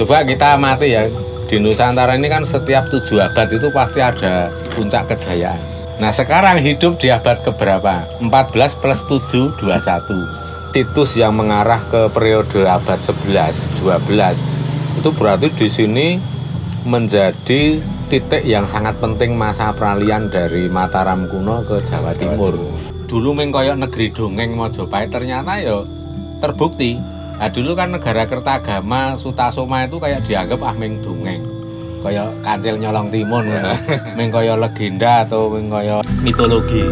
Coba kita amati ya di Nusantara ini kan setiap tujuh abad itu pasti ada puncak kejayaan. Nah sekarang hidup di abad keberapa? 14 plus 7, 21. Situs yang mengarah ke periode abad 11, 12 itu berarti di sini menjadi titik yang sangat penting masa peralihan dari Mataram kuno ke Jawa Timur. Dulu mengkoyok negeri dongeng Mojopahit ternyata ya terbukti Nah dulu kan negara Kertagama Sutasoma itu kayak dianggap ah meng dongeng. Kayak kancil nyolong timun ya. meng kaya legenda atau meng kaya mitologi.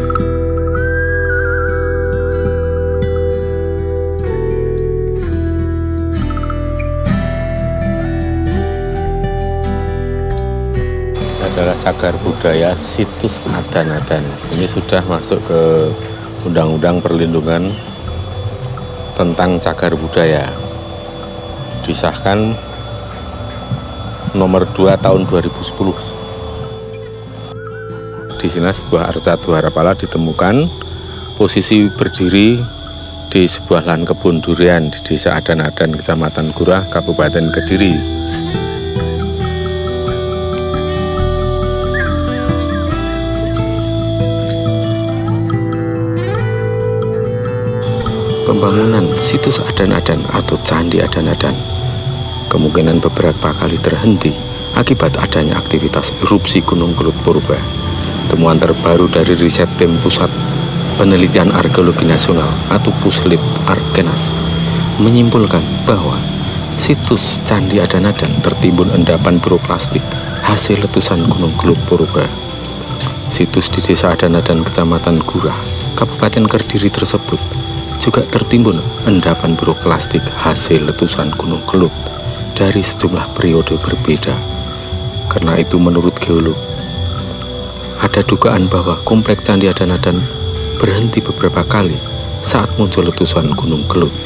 adalah cagar budaya situs adan-adan. Ini sudah masuk ke Undang-Undang Perlindungan tentang cagar budaya. Disahkan nomor 2 tahun 2010 di sini sebuah arca Harapala ditemukan posisi berdiri di sebuah lahan kebun durian di desa Adan-Adan kecamatan Gurah Kabupaten Kediri pembangunan situs adan-adan atau candi adan-adan kemungkinan beberapa kali terhenti akibat adanya aktivitas erupsi Gunung Kelut Purba. Temuan terbaru dari riset tim Pusat Penelitian Arkeologi Nasional atau Puslit Arkenas menyimpulkan bahwa situs Candi Adan-Adan tertimbun endapan piroklastik hasil letusan Gunung Kelut Purba. Situs di Desa Adan-Adan Kecamatan Gurah, Kabupaten Kediri tersebut juga tertimbun endapan piroklastik hasil letusan Gunung Kelut dari sejumlah periode berbeda. Karena itu menurut geolog, ada dugaan bahwa kompleks Candi Adan-Adan berhenti beberapa kali saat muncul letusan Gunung Kelut.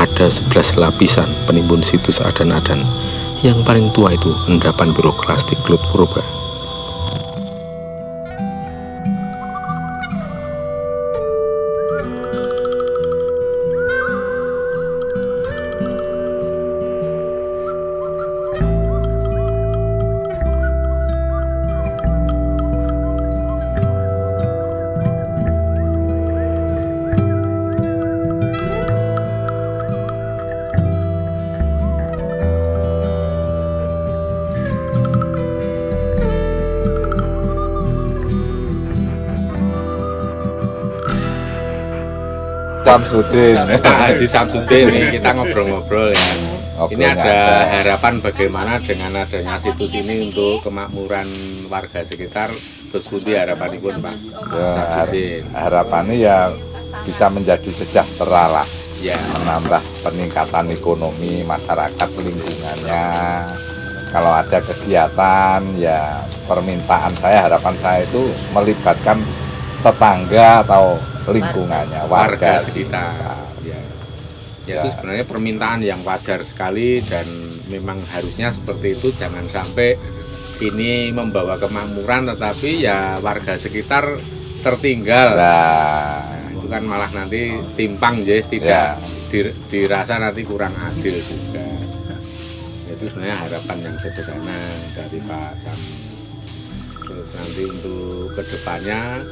Ada 11 lapisan penimbun situs Adan-Adan yang paling tua itu endapan piroklastik Kelut Purba. Samsudin. Pak Haji Samsudin nih kita ngobrol-ngobrol ya. Oke, ini ada ada. harapan bagaimana dengan adanya situs ini untuk kemakmuran warga sekitar terus pundi harapan ibu Pak Ya, har- Samsudin. harapannya ya bisa menjadi sejahtera lah, Ya, menambah peningkatan ekonomi masyarakat lingkungannya. Kalau ada kegiatan ya permintaan saya harapan saya itu melibatkan tetangga atau lingkungannya warga warga sekitar. Ya. Ya, Ya. itu sebenarnya permintaan yang wajar sekali dan memang harusnya seperti itu jangan sampai ini membawa kemakmuran tetapi ya warga sekitar tertinggal. Nah, Nah, itu kan malah nanti timpang ya, ya, tidak di- dirasa nanti kurang adil juga. Itu sebenarnya harapan yang sederhana dari Pak Sam. Terus nanti untuk ke depannya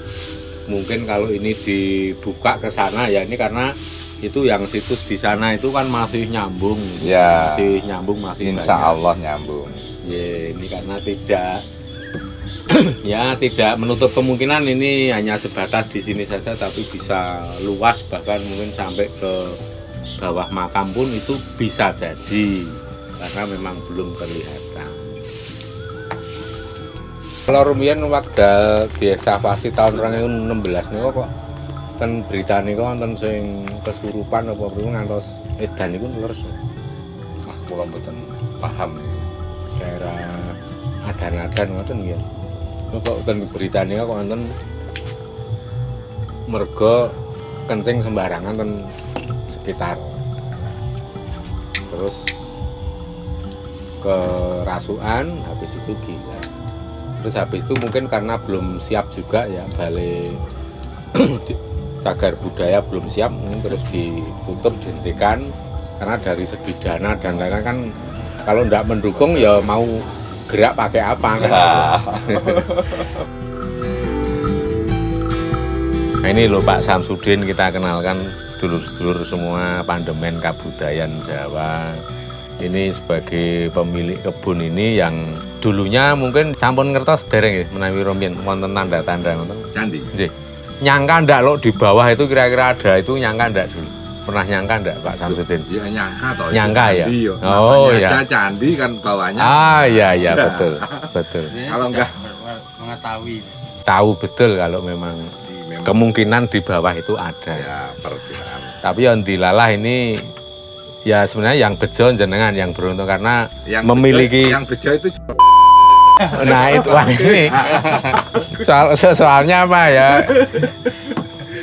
mungkin kalau ini dibuka ke sana ya ini karena itu yang situs di sana itu kan masih nyambung, Ya. masih nyambung masih insya banyak. Allah nyambung. Ya, ini karena tidak ya tidak menutup kemungkinan ini hanya sebatas di sini saja tapi bisa luas bahkan mungkin sampai ke bawah makam pun itu bisa jadi karena memang belum kelihatan. Kalau rumian waktu biasa pasti tahun 2016 nih kok kan berita nih kok wonten sing kesurupan apa perlu ngantos edan niku terus Wah, kula mboten paham. daerah adan-adan ngoten nggih. Kok kok ten beritane kok wonten mergo kencing sembarangan ten sekitar. Terus kerasukan habis itu gila. Terus habis itu mungkin karena belum siap juga ya balik di- cagar budaya belum siap mungkin terus ditutup dihentikan karena dari segi dana dan lain-lain kan kalau ndak mendukung ya mau gerak pakai apa kan? Nah, ini loh Pak Samsudin kita kenalkan sedulur-sedulur semua pandemen kabudayan Jawa. Ini sebagai pemilik kebun ini yang dulunya mungkin sampun ngertos dereng ya menawi rombien wonten tanda-tanda ngoten. Candi. Nggih. Nyangka ndak lo di bawah itu kira-kira ada itu nyangka ndak dulu? Pernah nyangka ndak Pak Samsudin? Ya nyangka toh. Nyangka ya? candi, yo. Oh, Namanya ya. aja candi kan bawahnya. Ah iya iya ada. betul betul. Kalau enggak mengetahui Tahu betul kalau memang kemungkinan di bawah itu ada. ya perkiraan. Tapi yang dilalah ini ya sebenarnya yang bejo jenengan yang beruntung karena Yang memiliki bejo, yang bejo itu nah itu wah ini soal so- soalnya apa ya?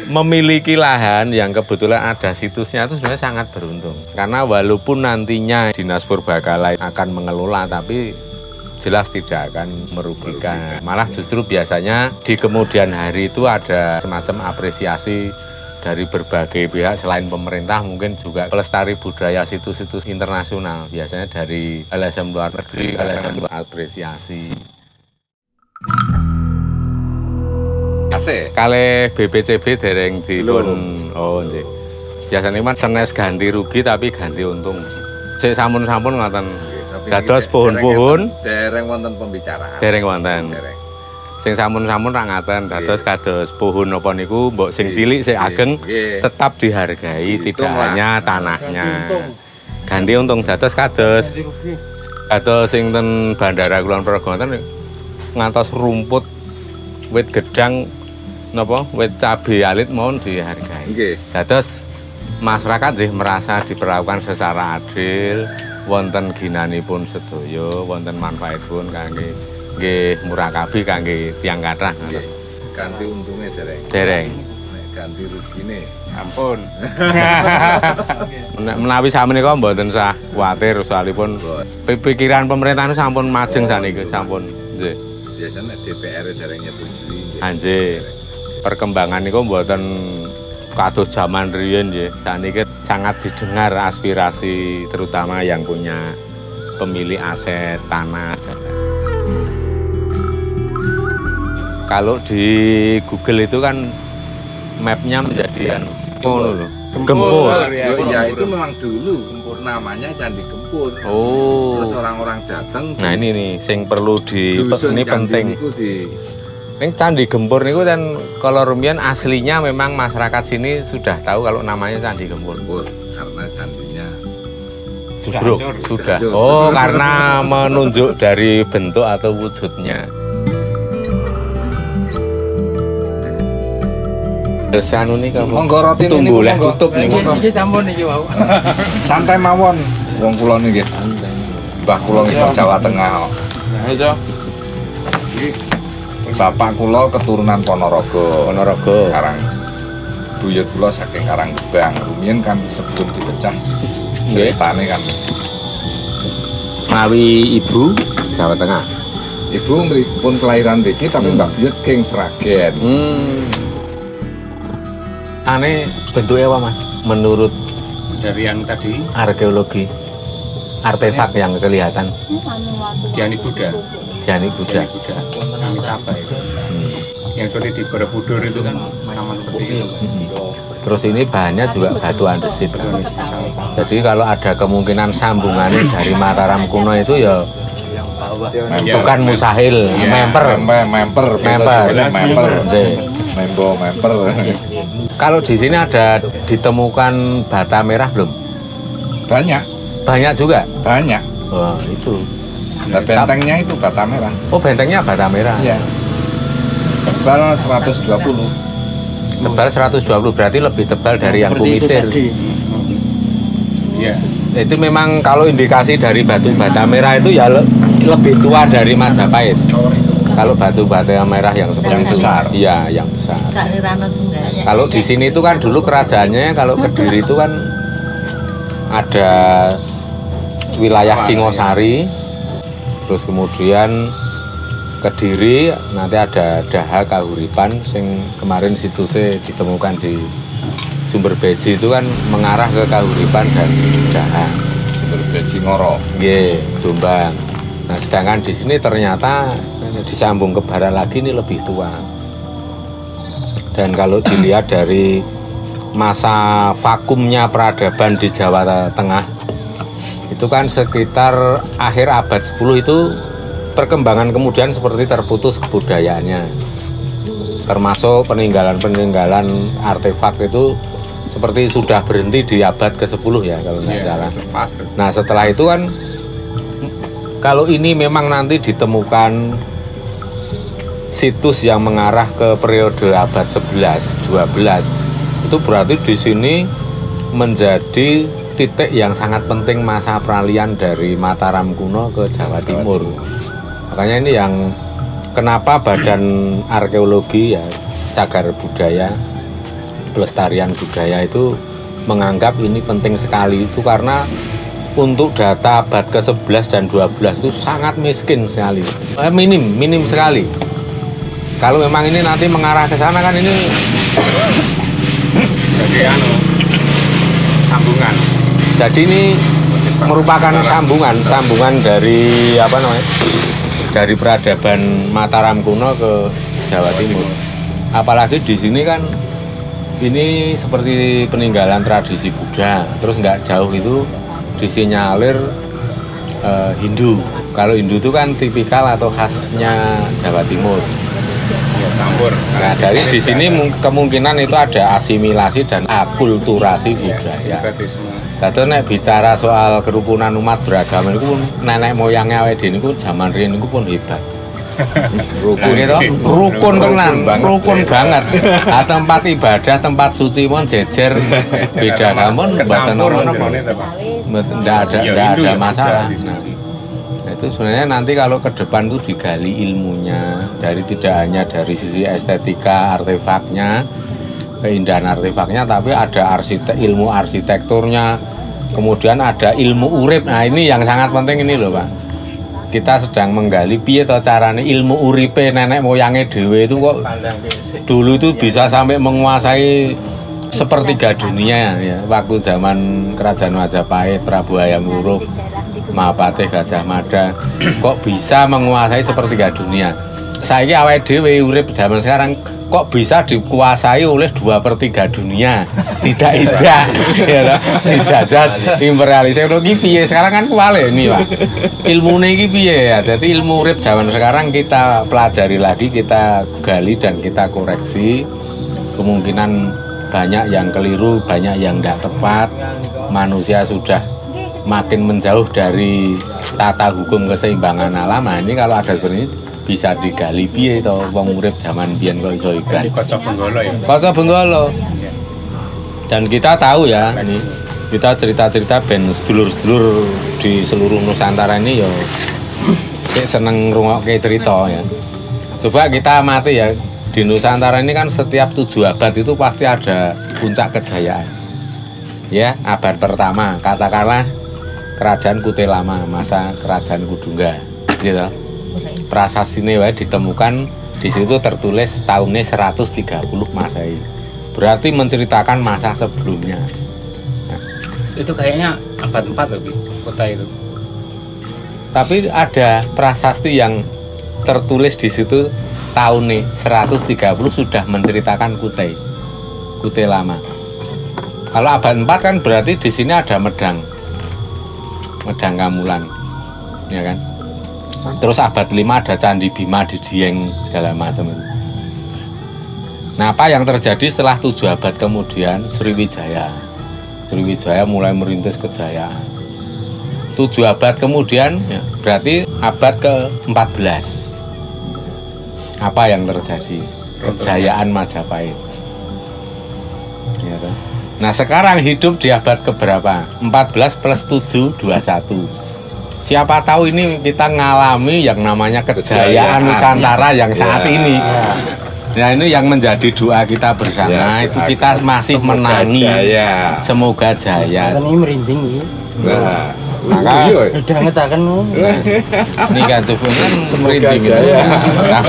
Memiliki lahan yang kebetulan ada situsnya itu sebenarnya sangat beruntung. Karena walaupun nantinya dinas purbakala akan mengelola tapi jelas tidak akan merugikan. Malah justru biasanya di kemudian hari itu ada semacam apresiasi dari berbagai pihak selain pemerintah mungkin juga pelestari budaya situs-situs internasional biasanya dari LSM luar negeri, LSM luar apresiasi. Kale BPCB dereng dipun oh nggih. Biasanya man senes ganti rugi tapi ganti untung. Cek sampun-sampun ngoten Dados pohon-pohon. dereng- Dereng wonten pembicaraan. dereng wonten. Dereng. Sing sampun-sampun ra ngaten dados Nggih. kados pohon napa niku mbok sing Nggih. cilik sing Nggih. ageng tetap dihargai Hitung tidak hanya tanahnya. untung Ganti untung dados kados kados sing ten Bandara Kulon Progo ngoten ngantos rumput wit gedang napa wit cabe alit mohon dihargai. Nggih. Dados masyarakat sih merasa diperlakukan secara adil, wonten ginanipun sedaya, wonten manfaatipun kangge nggih murakabi kangge tiyang kathah. Nggih. Ganti untungnya dereng. Dereng. Ganti rugine. Ampun. Nek menawi samenika mboten usah kuwatir soalipun pi- pikiran pemerintah sampun majeng saniki sampun. Nggih. Biasanya DPR dereng nyetujui. Anjir. Perkembangan niku mboten kados zaman riyen nggih. Saniki sangat didengar aspirasi terutama yang punya pemilik aset tanah. Kalau di Google itu kan mapnya menjadi anu, ngono lho. Gempur. ya. Yo, iya itu memang dulu gempur namanya Candi Gempur. Oh. Terus orang-orang datang. Nah ini nih, sing perlu di dusun ini penting. di Ini Candi Gempur niku kan kalau rumian aslinya memang masyarakat sini sudah tahu kalau namanya Candi Gempur. Gempur karena candinya Sudah sudah. Hancur. Oh, karena menunjuk dari bentuk atau wujudnya. Terus anu nih kamu. Monggo roti ini, monggo. tutup nih. ini campur nih wau santai mawon. Wong kula niki. Mbah kula niki Jawa Tengah. kok. ayo Bapak kula keturunan Ponorogo. Ponorogo. Karang buyut kula saking Karanggebang. Rumiyin kan sebelum dipecah ceritane kan Mawi ibu Jawa Tengah. ibu pun kelahiran mriki tapi Hmm. Mbak Buyut King Sragen. Hmm. Aneh bentuknya apa mas? Menurut dari yang tadi arkeologi artefak yang kelihatan Diani Buddha Jani Buddha. Diani Buddha kami tabai Hmm. yang seperti di Borobudur itu kan sama seperti itu Terus ini bahannya juga batu andesit. Jadi kalau ada kemungkinan sambungannya dari Mataram kuno itu ya Ya, bukan musahil, Iya. memper. Memper, memper, Memper. disebutnya memper. Nggih. Membo, memper. Kalau di sini ada ditemukan bata merah belum? Banyak, Banyak juga. banyak. Wah itu. Nah, bentengnya itu bata merah. Oh bentengnya bata merah. Iya. Tebal 120. Tebal 120 berarti lebih tebal dari yang kumitir. Iya. Itu memang kalau indikasi dari batu bata merah itu ya le- lebih tua dari Majapahit. Kalau batu bata merah yang seperti Yang itu. besar. Iya, yang besar. Kalau Kalau di sini itu kan dulu kerajaannya kalau Kediri itu kan ada wilayah Singosari, terus kemudian Kediri, nanti ada Daha Kahuripan, sing kemarin situsnya ditemukan di Sumber Beji itu kan mengarah ke Kahuripan dan Daha. Berbeci ngoro. Nggih, Jombang. Nah, sedangkan di sini ternyata disambung ke barat lagi ini lebih tua. Dan kalau dilihat dari masa vakumnya peradaban di Jawa Tengah itu kan sekitar akhir abad 10 itu perkembangan kemudian seperti terputus kebudayaannya termasuk peninggalan-peninggalan artefak itu seperti sudah berhenti di abad ke-10 ya kalau nggak Iya, salah. Nah setelah itu kan kalau ini memang nanti ditemukan situs yang mengarah ke periode abad 11, 12 itu berarti di sini menjadi titik yang sangat penting masa peralihan dari Mataram kuno ke Jawa Timur. Makanya ini yang kenapa Badan Arkeologi ya Cagar Budaya Pelestarian Budaya itu menganggap ini penting sekali itu karena untuk data abad ke-11 dan 12 itu sangat miskin sekali. Eh, minim, minim sekali. Kalau memang ini nanti mengarah ke sana kan ini Jadi anu sambungan. jadi ini merupakan sambungan, sambungan dari apa namanya? Dari peradaban Mataram kuno ke Jawa Timur. Apalagi di sini kan ini seperti peninggalan tradisi Buddha. Terus nggak jauh itu disinyalir eh, Hindu. Kalau Hindu itu kan tipikal atau khasnya Jawa Timur. Ya campur. Nah dari di sini mung- kemungkinan itu ada asimilasi dan akulturasi ya, budaya. sinkretisme. Dadi nek bicara soal kerukunan umat beragama itu pun nenek moyangnya awake dhewe niku zaman riyen niku pun hebat. Rukun itu rukun tenan, rukun banget. Ah, tempat ibadah, tempat suci pun jejer beda kamu mboten. Mboten- Nggak ada Ya, nggak Hindu ada ya, masalah. Nah. Nah, itu sebenarnya nanti kalau ke depan tuh digali ilmunya. Dari tidak hanya dari sisi estetika artefaknya keindahan artefaknya tapi ada arsitek ilmu arsitekturnya. Kemudian ada ilmu urip. Nah ini yang sangat penting ini loh pak. Kita sedang menggali piye to carane ilmu uripe nenek moyangnya dewe itu kok dulu itu bisa sampai menguasai sepertiga dunia ya. Waktu zaman kerajaan Majapahit Prabu Hayam Wuruk Mahapatih Gajah Mada kok bisa menguasai sepertiga dunia? Saya awet dewe urip zaman sekarang kok bisa dikuasai oleh dua per tiga dunia? Tidak indah ya toh? dijajah imperialisme Lho, iki piye? Sekarang kan kuale ini pak. Ilmu ini piye? Ya jadi ilmu urip zaman sekarang kita pelajari lagi kita gali dan kita koreksi. Kemungkinan banyak yang keliru banyak yang tidak tepat. Manusia sudah makin menjauh dari tata hukum keseimbangan alam nah ini kalau ada seperti ini bisa digali piye to? Wong urip zaman biyen kok iso ikan kocok benggolo ya. Kota Benggolo dan kita tahu ya ini kita cerita-cerita ben sedulur-sedulur di seluruh Nusantara ini ya sik seneng ngrungokke cerita ya. Coba kita amati ya di Nusantara ini kan setiap tujuh abad itu pasti ada puncak kejayaan. Ya abad pertama katakanlah kerajaan Kute Lama masa kerajaan Kudungga gitu prasastine wae ditemukan di situ tertulis tahunnya 130 Masehi. Berarti menceritakan masa sebelumnya. Itu kayaknya abad 4 lebih kota itu. Tapi ada prasasti yang tertulis di situ tahunnya 130 sudah menceritakan Kutai. Kutai lama. Kalau abad 4 kan berarti di sini ada Medang. Medang Kamulan. Ya kan? Terus abad 5 ada Candi Bima di Dieng segala macam itu. Nah, apa yang terjadi setelah tujuh abad kemudian Sriwijaya. Sriwijaya mulai merintis kejayaan. Tujuh abad kemudian ya, berarti abad ke-14. Apa yang terjadi? Kejayaan Majapahit. Ya, toh. Nah, sekarang hidup di abad keberapa? 14 plus 7 21 siapa tahu ini kita ngalami yang namanya kejayaan. Nusantara yang saat Ya. ini. Ya ini yang menjadi doa kita bersama Ya, itu kita masih Semoga menangi. jaya. Semoga jaya. Kan ini merinding iki. Nah, Maka iya. Udah ngetaken ini kan tuh kan Semoga merinding jaya. Nah,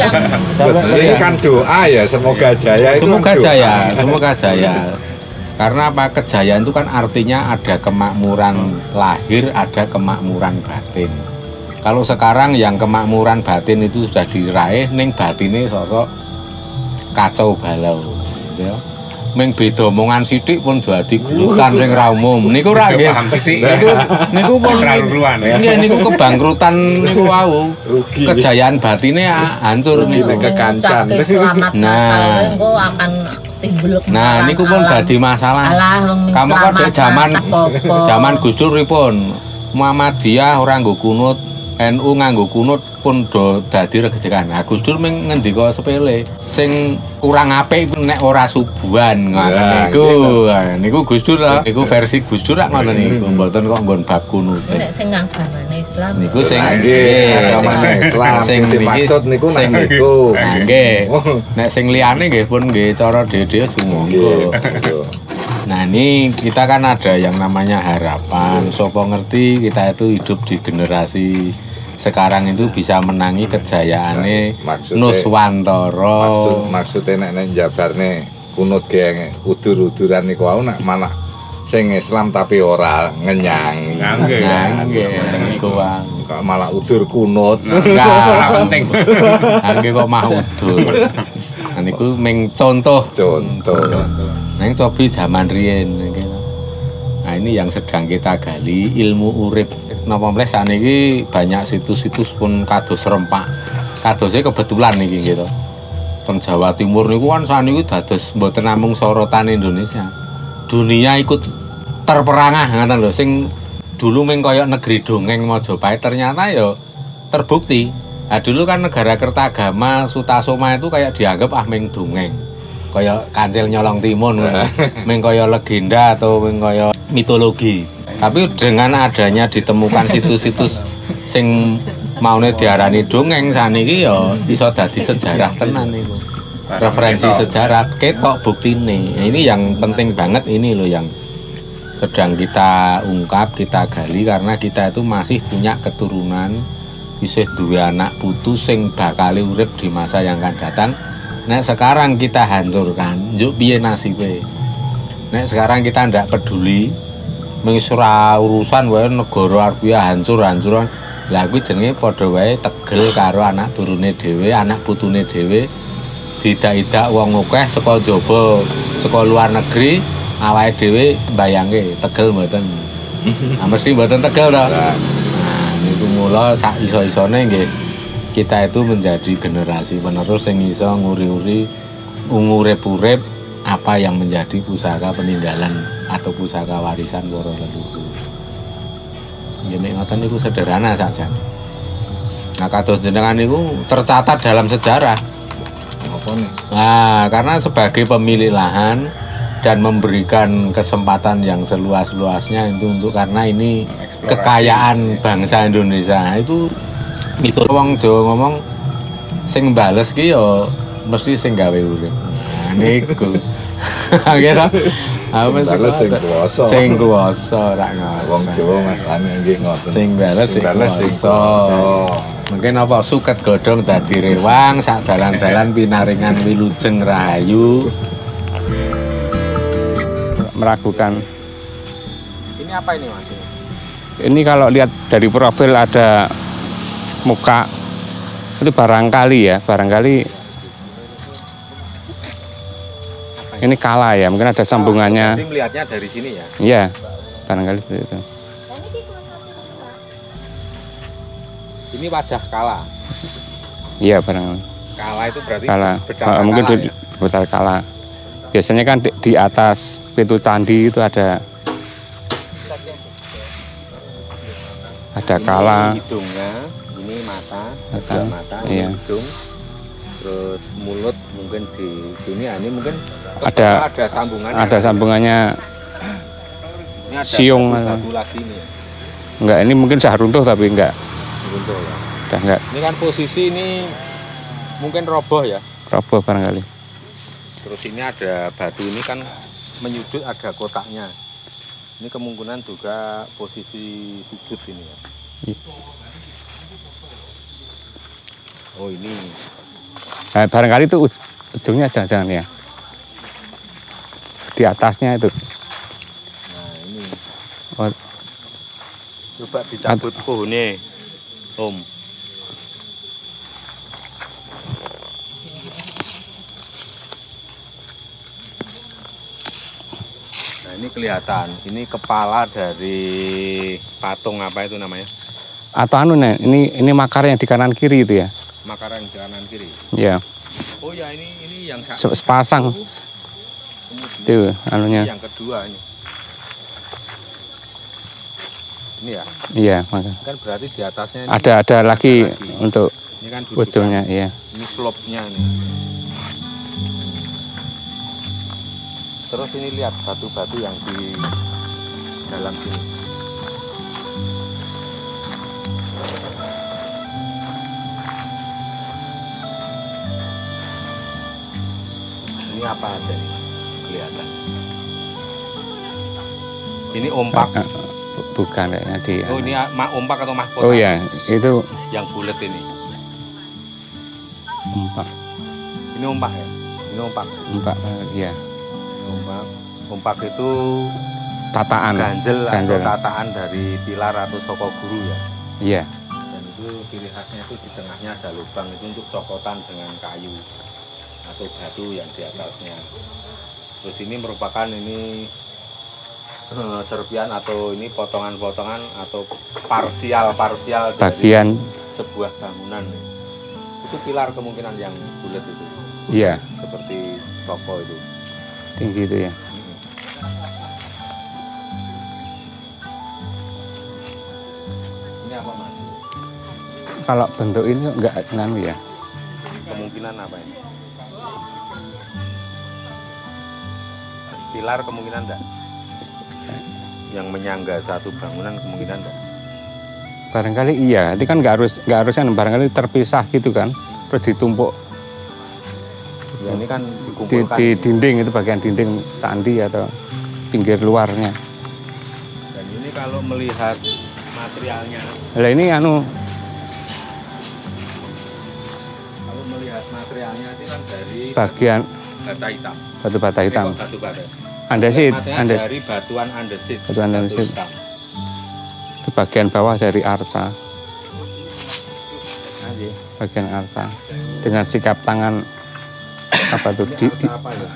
ini kan doa ya, semoga jaya itu Semoga kan jaya, semoga jaya. Karena apa? Kejayaan itu kan artinya ada kemakmuran lahir, ada kemakmuran batin. Kalau sekarang yang kemakmuran batin itu sudah diraih, ning batine sosok kacau balau. Ya. Ming beda omongan sithik pun dadi gelutan sing ra umum. Niku ra nggih. Niku niku pun ya. Nggih niku kebangkrutan niku wau. Rugi. Kejayaan batine hancur niku. Kekancan. Nah. Engko akan timbul Nah, niku pun dadi masalah. Alah wong ning Kamu kok dek zaman zaman Gus Dur pripun? Muhammadiyah ora nggo kunut, NU nganggo kunut pun do dadi regejekan. Nah, Gus Dur ming ngendika sepele. Sing kurang apik iku nek ora subuhan ngono Ya, niku. Nah, Niku Gus Dur lah. Niku versi Gus Dur rak ngoten niku. Mboten kok nggon bab kunut. nek sing ngagamane Islam Niku sing nggih, agamane Islam. sing dimaksud niku nang niku. Nah, nggih. Nek sing liyane nggih pun nggih cara dhewe sumangga. Nah ini kita kan ada yang namanya harapan. Sopo ngerti kita itu hidup di generasi sekarang itu bisa menangi kejayaannya Maksudnya- Nuswantoro. Maksud maksudnya nek nek jabarne kunut geng udur-uduran niku wau nak mana sing Islam tapi ora ngenyang. Nggih. Nah, nggih, niku wae. Kok malah udur kunut. Enggak, Ora penting. Nggih kok mah udur. Nah niku ming contoh Contoh. Neng cobi zaman riyen gitu. Nah ini yang sedang kita gali ilmu urip. Napa mleh saniki banyak situs-situs pun kados rempak. Kadosnya kebetulan niki gitu. Teng Jawa Timur niku kan saniki dados mboten namung sorotan Indonesia. Dunia ikut terperangah ngoten lho sing dulu meng kaya negeri dongeng Majapahit ternyata ya terbukti. Nah dulu kan negara Kertagama Sutasoma itu kayak dianggap ah meng dongeng. Kaya kancil nyolong timun kaya legenda atau kaya mitologi. Tapi dengan adanya ditemukan situs-situs sing maune diarani dongeng saniki ya iso dadi sejarah tenan niku. Referensi sejarah ketok buktine. Nah, Ini yang penting banget ini loh yang sedang kita ungkap, kita gali karena kita itu masih punya keturunan isih duwe anak putu sing bakal urip di masa yang akan datang. Nek sekarang kita hancurkan, njuk piye nasibe? Nek sekarang kita ndak peduli, mengisra urusan wae negara arep hancur-hancuran. Lah kuwi jenenge padha wae tegel karo anak turune dhewe, anak putune dhewe. Tidak-tidak wong akeh saka jaba, saka luar negeri, awake dhewe bayangke tegel mboten. Nah, mesti mboten tegel to. Nah, niku mula sak iso-isone nggih kita itu menjadi generasi penerus yang iso nguri-uri ngurip-urip apa yang menjadi pusaka peninggalan atau pusaka warisan para leluhur. Ya nek ngoten niku sederhana saja. Nah, kados jenengan niku tercatat dalam sejarah. Nah, karena sebagai pemilik lahan dan memberikan kesempatan yang seluas-luasnya itu untuk karena ini kekayaan bangsa Indonesia itu itu wong Jawa ngomong sing bales ki ya mesti sing gawe urip. Nah, niku. Gitu. Apa Sing bales sing kuwasa. Sing kuwasa rak Wong Jawa Mas Tani nggih ngoten. Sing bales sing kuwasa. Mungkin apa suket godhong dadi rewang sak dalan-dalan pinaringan wilujeng rahayu. meragukan. Ini apa ini Mas? Ini kalau lihat dari profil ada muka itu barangkali ya, barangkali ini kala ya, mungkin ada sambungannya. Jadi melihatnya dari sini ya. Iya, barangkali seperti itu. Ini wajah kala. Iya, barangkali Kala itu berarti kala. berdarah Eh, mungkin kala di, ya? betul kala. Biasanya kan di, di atas pintu candi itu ada ada kala. Ini hidungnya, ini mata, Mata, ada mata, iya. hidung, terus mulut mungkin di sini, ah, ini mungkin Ada- ada sambungannya. Ada sambungannya Ini ada siung. ini ya, enggak ini mungkin sudah runtuh tapi enggak runtuh ya. udah enggak Ini kan posisi ini mungkin roboh ya. roboh barangkali. Terus ini ada batu ini kan menyudut ada kotaknya. Ini kemungkinan juga posisi sudut ini ya. Iya. Oh ini Nah, barangkali itu uj- ujungnya jangan-jangan ya. Di atasnya itu. Oh, Coba dicabut pohonnya, Om. Nah ini kelihatan, ini kepala dari patung apa itu namanya? atau anu nih, ini ini makar yang di kanan kiri itu ya. Makaran di kanan kiri. Ya, Oh ya ini ini yang se- sepasang Itu anunya. yang kedua ini. Ini ya, Iya, maka kan berarti di atasnya ini, ada ada lagi Ada lagi. untuk ini kan ujungnya, iya. Ini slope-nya nih. Terus ini lihat batu-batu yang di dalam sini. Ini apa aja nih? Kelihatan. Ini ompak. Eh, bu- Bukan kayaknya di. Oh ini ma- ompak atau mahkota? Oh ya, itu Yang bulat ini. empat Ini ompak ya? Ini ompak. empat ya Ini ompak. Ompak itu tataan. ganjel, ganjel. atau tataan dari pilar atau soko guru ya. Iya, Dan itu ciri khasnya itu di tengahnya ada lubang itu untuk cokotan dengan kayu atau batu yang di atasnya. Terus ini merupakan ini eh, serpian atau ini potongan-potongan atau parsial-parsial bagian sebuah bangunan. Itu pilar kemungkinan yang bulat itu, iya seperti soko itu. tinggi itu ya. Ini apa mas? Kalau bentuk ini enggak nganu ya. Kemungkinan apa ini? Pilar kemungkinan enggak? Yang menyangga satu bangunan kemungkinan enggak? Barangkali iya, itu kan nggak harus nggak harus kan barangkali terpisah gitu kan, terus ditumpuk Ya ini kan di, di dinding itu bagian dinding candi atau pinggir luarnya. dan ini kalau melihat materialnya, Lah ini anu kalau melihat materialnya itu kan dari bagian bata hitam. batu bata hitam. Eh, Batu bata. Andesit, Materialnya andes dari batuan andesit. Batuan batu andesit. hitam. itu bagian bawah dari arca, bagian arca dengan sikap tangan apa tuh di, di- apa ya?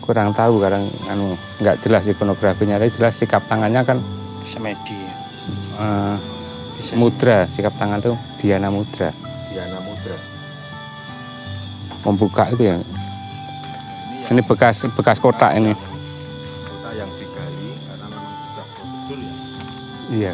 Kurang tahu kadang anu nggak jelas ikonografinya, tapi jelas sikap tangannya kan Semedi. eh, mudra, sikap tangan tuh Diana mudra, Diana Mudra. membuka itu ya. Ini bekas bekas kotak ini. kota yang digali karena memang sudah prosedur ya Iya.